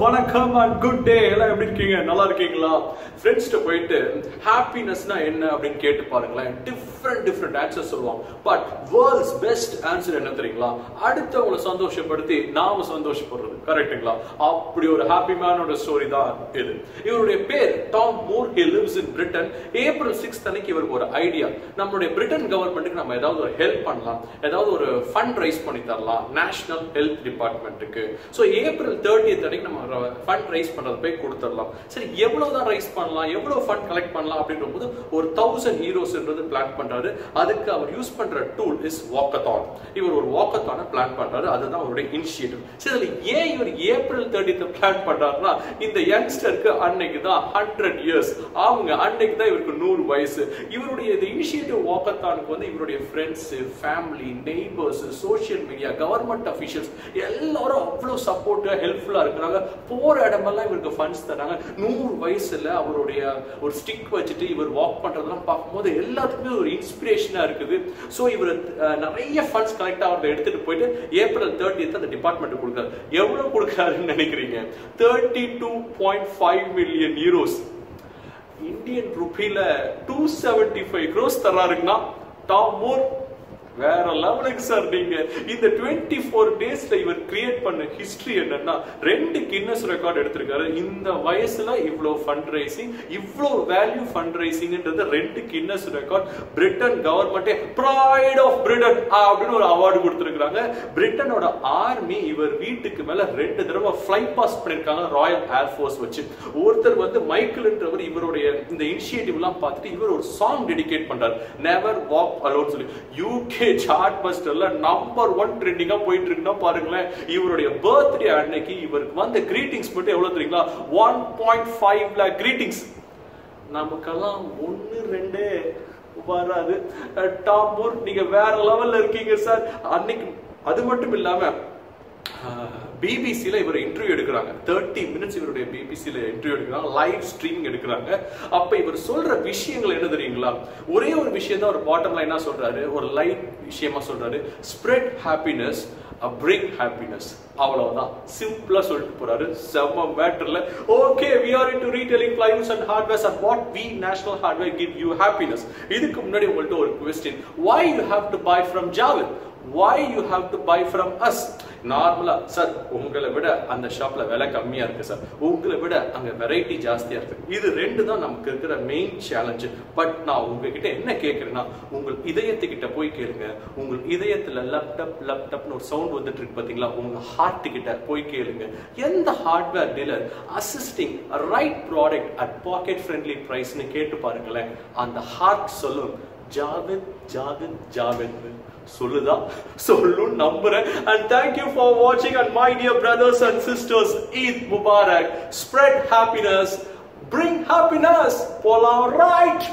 வணக்கம் and good day எல்லாம் எப்படி இருக்கீங்க? நல்லா இருக்கீங்களா? ஃப்ரெண்ட்ஸ்கிட்ட போயிட்டு ஹாப்பினஸ்னா என்ன அப்படின்னு கேட்டு பாருங்களேன். டிஃப்ரெண்ட் டிஃப்ரெண்ட் ஆன்சர் சொல்லுவாங்க பட் வேர்ல்ட்ஸ் பெஸ்ட் ஆன்சர் என்ன தெரியுங்களா? அடுத்தவங்களை சந்தோஷப்படுத்தி நாம சந்தோஷப்படுறது. கரெக்ட்டுங்களா அப்படி ஒரு ஹாப்பி மேனோட ஸ்டோரி தான் இது. இவருடைய பேர் Tom Moore he lives in Britain April sixth அன்னைக்கு இவருக்கு ஒரு ஐடியா நம்மளுடைய பிரிட்டன் கவர்மெண்ட்டுக்கு நம்ம ஏதாவது ஒரு ஹெல்ப் பண்ணலாம். ஏதாவது ஒரு ஃபண்ட் ரைஸ் பண்ணி தரலாம். நேஷனல் ஹெல்த் டிபார்ட்மெண்ட்டுக்கு ஸோ ஏப்ரல் தேர்ட்டி அன்னைக்கு நம்ம ஃபண்ட் ரைஸ் பண்றது போய் கொடுத்துடலாம். சரி எவ்வளவு தான் ரைஸ் பண்ணலாம் எவ்வளவு ஃபண்ட் கலெக்ட் பண்ணலாம் அப்படின்ற போது ஒரு தௌசண்ட் ஹீரோஸ்ன்றது பிளான் பண்றாரு. அதுக்கு அவர் யூஸ் பண்ற டூல் இஸ் வாக்கத்தான் இவர் ஒரு வாக்கத்தான பிளான் பண்றாரு. அதுதான் அவருடைய இனிஷியேட்டிவ் சரி இதில் ஏன் இவர் ஏப்ரல் தேர்ட்டி பிளான் பண்றாருன்னா இந்த யங்ஸ்டருக்கு அன்னைக்கு தான் ஹண்ட்ரட் இயர்ஸ் அவங்க அன்னைக்கு தான் இவருக்கு நூறு வயசு. இவருடைய இந்த இனிஷியேட்டிவ் வாக்கத்தானுக்கு வந்து இவருடைய friends family neighbours social media government officials எல்லாரும் அவ்வளோ சப்போர்ட்டாக ஹெல்ப்ஃபுல்லாக இருக்கிறாங்க. போற இடமெல்லாம் இவருக்கு ஃபண்ட்ஸ் தராங்க நூறு வயசுல அவருடைய ஒரு ஸ்டிக் வச்சுட்டு இவர் வாக் பண்றதெல்லாம் பார்க்கும்போது எல்லாத்துக்குமே ஒரு இன்ஸ்பிரேஷனா இருக்குது. ஸோ இவர் நிறைய ஃபண்ட்ஸ் கலெக்ட் ஆகிறத எடுத்துட்டு போயிட்டு ஏப்ரல் தேர்ட்டியத் அந்த டிபார்ட்மெண்ட் கொடுக்குறாரு எவ்வளவு கொடுக்குறாருன்னு நினைக்கிறீங்க? Thirty two point five million euros Indian ருபியில two seventy five crores தர்றாருங்கன்னா டாப் மோர் வேற லெவலுக்கு சார் நீங்க. இந்த டுவெண்ட்டி ஃபோர் டேஸ்ல இவர் கிரியேட் பண்ண ஹிஸ்டரி என்னன்னா ரெண்டு கின்னஸ் ரெக்கார்ட் எடுத்திருக்காரு. இந்த வயசுல இவ்வளவு ஃபண்ட் ரைசிங் இவ்வளோ வேல்யூ ஃபண்ட் ரைசிங்ன்றது ரெண்டு கின்னஸ் ரெக்கார்ட் பிரிட்டன் கவர்மெண்டே ப்ரைட் ஆஃப் பிரிட்டன் அப்படின்னு ஒரு அவார்டு கொடுத்துருக்காங்க பிரிட்டனோட ஆர்மி இவர் வீட்டுக்கு மேல ரெண்டு தடவை ஃபிளை பாஸ் பண்ணிருக்காங்க ராயல் ஏர்ஃபோர்ஸ் வச்சு. ஒருத்தர் வந்து மைக்கேல்ன்றவர் இவருடைய இந்த இனிஷியேட்டிவ் எல்லாம் பார்த்துட்டு இவர் ஒரு சாங் டெடிகேட் பண்றாரு. நெவர் வாக் அலோன் சொல்லி. யூகே சார்ட் பஸ்டர்ல நம்பர் ஒன் ட்ரெண்டிங்கா போயிட்டு இருக்குன்னா பாருங்களேன் இவருடைய பர்த்டே அன்னைக்கு இவருக்கு வந்த கிரீட்டிங்ஸ் மட்டும் எவ்வளவு தெரியுங்களா? One point five lakh greetings நமக்கெல்லாம் ஒன்னு ரெண்டு வராது. டாம்பூர் நீங்க வேற லெவல்ல இருக்கீங்க சார் அன்னைக்கு அது மட்டும் இல்லாம பிபிசியில் இவர் இன்டர்வியூ எடுக்கிறாங்க. தேர்ட்டி மினிட்ஸ் இவருடைய பிபிசியில் இன்டர்வியூ எடுக்கிறாங்க. லைவ் ஸ்ட்ரீமிங் எடுக்கிறாங்க. அப்போ இவர் சொல்ற விஷயங்கள் என்ன தெரியுங்களா? ஒரே ஒரு விஷயம் தான் ஒரு பாட்டம் லைனாக சொல்றாரு. ஒரு லைட் விஷயமா சொல்றாரு. ஸ்ப்ரெட் ஹாப்பினஸ் பிரிங் ஹாப்பினஸ் அவ்வளவுதான். சிம்பிளா சொல்லிட்டு போறாரு. செம்ம மேட்டர்ல okay we are into retailing plywoods and hardwares and what we national hardware give you happiness இதுக்கு முன்னாடி உங்கள்கிட்ட ஒரு question why you have to buy from Jawal why you have to buy from us நார்மலாக sir உங்களை விட அந்த ஷாப்பில் விலை கம்மியாக இருக்குது சார் உங்களை விட அங்கே வெரைட்டி ஜாஸ்தியாக இருக்குது இது ரெண்டு தான் நமக்கு இருக்கிற மெயின் சேலஞ்சு பட் நான் உங்ககிட்ட என்ன கேட்குறேன்னா உங்கள் இதயத்துக்கிட்ட போய் கேளுங்க. உங்கள் இதயத்தில் லேப்டாப் லேப்டாப்னு ஒரு சவுண்ட் வந்துட்டு இருக்கு பார்த்தீங்களா உங்கள் ஹார்ட்டுக்கிட்ட போய் கேளுங்க. எந்த hardware dealer assisting right product at pocket friendly ப்ரைஸ்னு கேட்டு பாருங்களேன். அந்த ஹார்ட் சொல்லும் ஜாவித் ஜாவித் ஜாவித் சொல்லுதா சொல்லும் நம்புறேன் and thank you for watching and my dear brothers and sisters Eid Mubarak spread happiness bring happiness போலாம் right